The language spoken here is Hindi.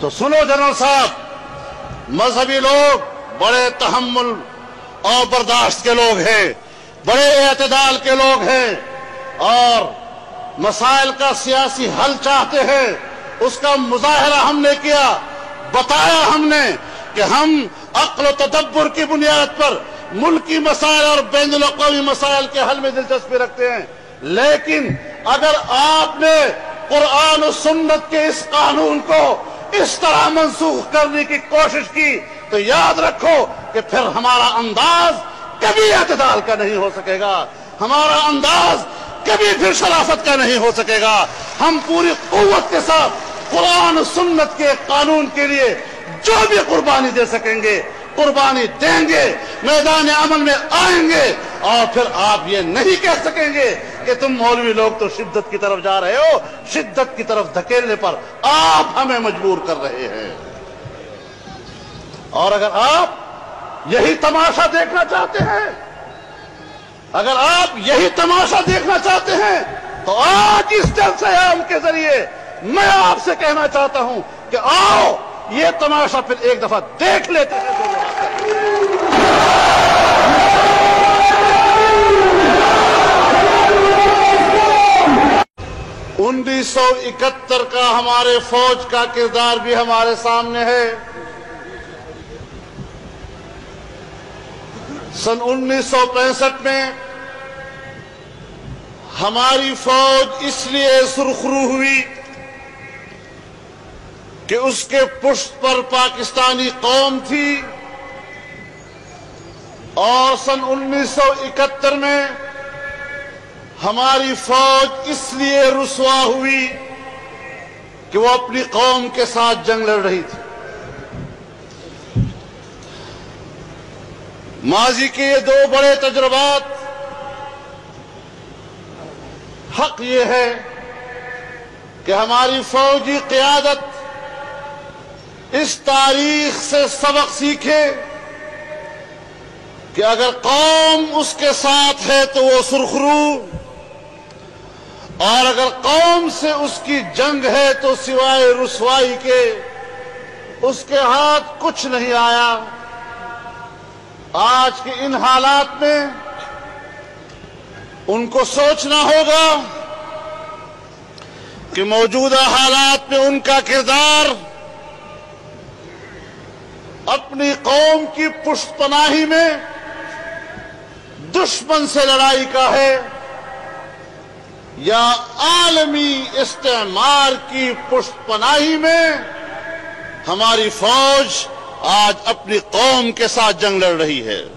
तो सुनो जनरल साहब, मजहबी लोग बड़े तहमुल और बर्दाश्त के लोग हैं, बड़े एतदाल के लोग हैं, और मसाइल का सियासी हल चाहते हैं। उसका मुजाहरा हमने किया, बताया हमने कि हम अक्ल तदब्बर की बुनियाद पर मुल्की मसाइल और बैन अवी मसाइल के हल में दिलचस्पी रखते हैं। लेकिन अगर आपने कुरान सुन्नत के इस कानून को इस तरह मनसूख करने की कोशिश की तो याद रखो कि फिर हमारा अंदाज कभी अतदाल का नहीं हो सकेगा। हमारा अंदाज कभी फिर शराफत का नहीं हो सकेगा। हम पूरी कुत के साथ कुरान सुन्नत के कानून के लिए जो भी कुर्बानी दे सकेंगे, कुर्बानी देंगे मैदान अमल में आएँगे, और फिर आप ये नहीं कह सकेंगे कि तुम मौलवी लोग तो शिद्दत की तरफ़ जा रहे हो, शिद्दत की तरफ़ धकेलने पर आप हमें मजबूर कर रहे हैं। और अगर आप यही तमाशा देखना चाहते हैं, अगर आप यही तमाशा देखना चाहते हैं तो आज इस जलसे आम के ज़रिए मैं आपसे कहना चाहता हूँ कि आओ, ये तमाशा फिर एक दफ़ा देख लेते हैं। उन्नीस सौ इकहत्तर का हमारे फौज का किरदार भी हमारे सामने है। सन उन्नीस सौ पैंसठ में हमारी फौज इसलिए सुरखरू हुई कि उसके पुष्प पर पाकिस्तानी कौम थी और सन 1971 में हमारी फौज इसलिए रुसवा हुई कि वो अपनी कौम के साथ जंग लड़ रही थी। माजी के ये दो बड़े तजुर्बात, हक ये है कि हमारी फौजी क्यादत इस तारीख से सबक सीखे कि अगर कौम उसके साथ है तो वो सुरखरू और अगर कौम से उसकी जंग है तो सिवाय रुसवाई के, उसके हाथ कुछ नहीं आया। आज के इन हालात में उनको सोचना होगा कि मौजूदा हालात में उनका किरदार अपनी कौम की पुष्पनाही में दुश्मन से लड़ाई का है। या आलमी इस्तेमार की पुष्पनाही में हमारी फौज आज अपनी कौम के साथ जंग लड़ रही है।